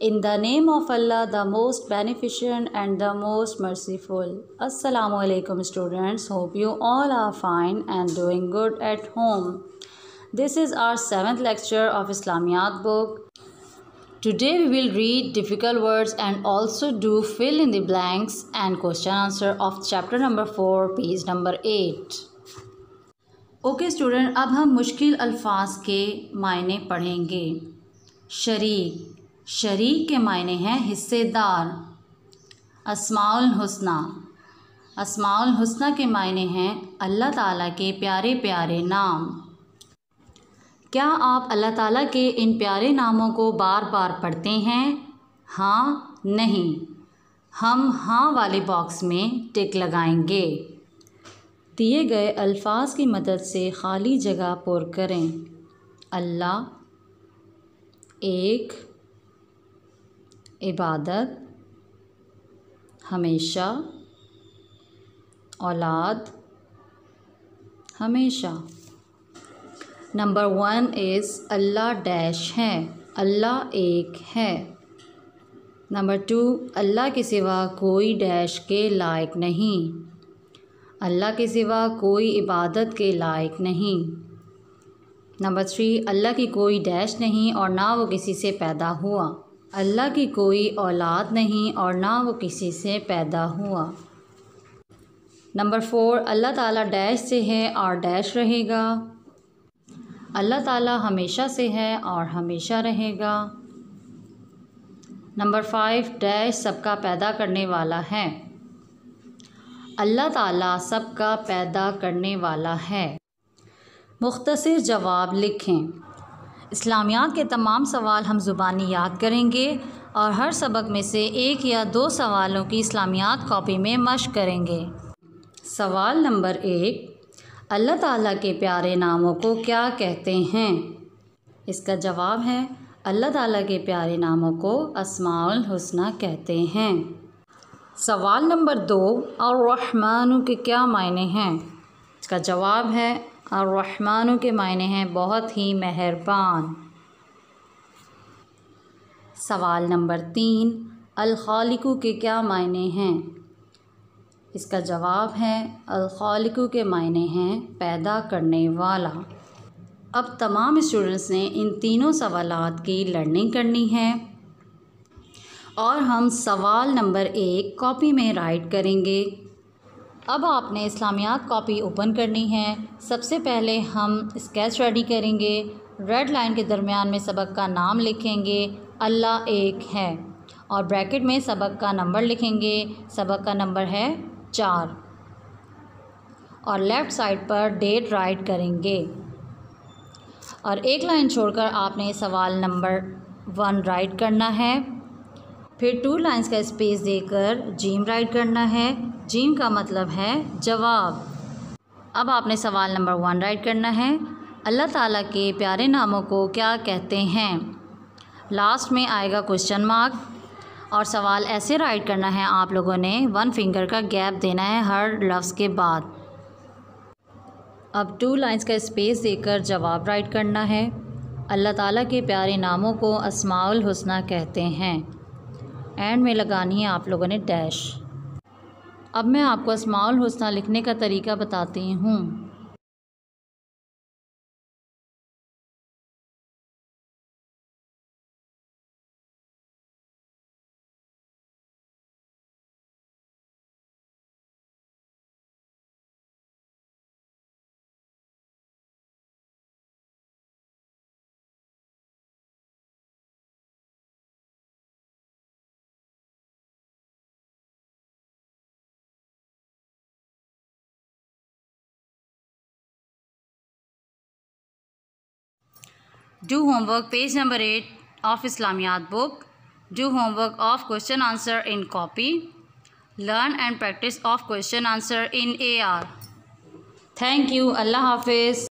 In the name of Allah, the most beneficent and the most merciful. Assalamu alaikum, students. Hope you all are fine and doing good at home. This is our seventh lecture of Islamiyat book. Today we will read difficult words and also do fill in the blanks and question answer of chapter number four, page number eight. Okay student अब हम मुश्किल अल्फाज के मायने पढ़ेंगे शरीक शरीक के मायने हैं हिस्सेदार। असमाउल हुस्ना। असमाउल हुस्ना के मायने हैं अल्लाह ताला के प्यारे प्यारे नाम। क्या आप अल्लाह ताला के इन प्यारे नामों को बार बार पढ़ते हैं? हाँ नहीं। हम हाँ वाले बॉक्स में टिक लगाएँगे। दिए गए अल्फाज की मदद से खाली जगह पुर करें। अल्लाह। एक इबादत, हमेशा, औलाद, हमेशा। Number one is Allah dash है, अल्लाह एक है। नंबर टू अल्लाह के सिवा कोई डैश के लायक नहीं। अल्लाह के सिवा कोई इबादत के लायक नहीं। नंबर थ्री अल्लाह की कोई डैश नहीं और ना वो किसी से पैदा हुआ। अल्लाह की कोई औलाद नहीं और ना वो किसी से पैदा हुआ। नंबर फोर, अल्लाह ताला डैश से है और डैश रहेगा। अल्लाह ताला हमेशा से है और हमेशा रहेगा। नंबर फाइव, डैश सबका पैदा करने वाला है। अल्लाह ताला सबका पैदा करने वाला है। मुख्तसर जवाब लिखें। इस्लामियात के तमाम सवाल हम ज़ुबानी याद करेंगे और हर सबक में से एक या दो सवालों की इस्लामियात कॉपी में मश करेंगे। सवाल नंबर एक, अल्लाह ताला के प्यारे नामों को क्या कहते हैं? इसका जवाब है, अल्लाह ताला के प्यारे नामों को असमाउल हुस्ना कहते हैं। सवाल नंबर दो और रहमानों के क्या मायने हैं? इसका जवाब है और रहमानों के मायने हैं बहुत ही मेहरबान। सवाल नंबर तीन अलखालिकू के क्या मायने हैं? इसका जवाब है अलखालिकू के मायने हैं पैदा करने वाला। अब तमाम स्टूडेंट्स ने इन तीनों सवालात की लर्निंग करनी है। और हम सवाल नंबर एक कॉपी में राइट करेंगे। अब आपने इस्लामियात कॉपी ओपन करनी है। सबसे पहले हम स्केच रेडी करेंगे। रेड लाइन के दरमियान में सबक का नाम लिखेंगे, अल्लाह एक है। और ब्रैकेट में सबक का नंबर लिखेंगे। सबक का नंबर है चार। और लेफ़्ट साइड पर डेट राइट करेंगे। और एक लाइन छोड़कर आपने सवाल नंबर वन राइट करना है। फिर टू लाइंस का स्पेस देकर जीम राइट करना है। जीम का मतलब है जवाब। अब आपने सवाल नंबर वन राइट करना है। अल्लाह ताला के प्यारे नामों को क्या कहते हैं? लास्ट में आएगा क्वेश्चन मार्क और सवाल ऐसे राइट करना है आप लोगों ने वन फिंगर का गैप देना है हर लफ्ज़ के बाद। अब टू लाइंस का स्पेस देकर जवाब राइट करना है। अल्लाह ताला के प्यारे नामों को असमाउल हुस्ना कहते हैं। एंड में लगानी है आप लोगों ने डैश। अब मैं आपको असमाउल हुसना लिखने का तरीका बताती हूँ। Do homework page number 8 of Islamiyat book. Do homework of question answer in copy. Learn and practice of question answer in AR. Thank you. Allah Hafiz.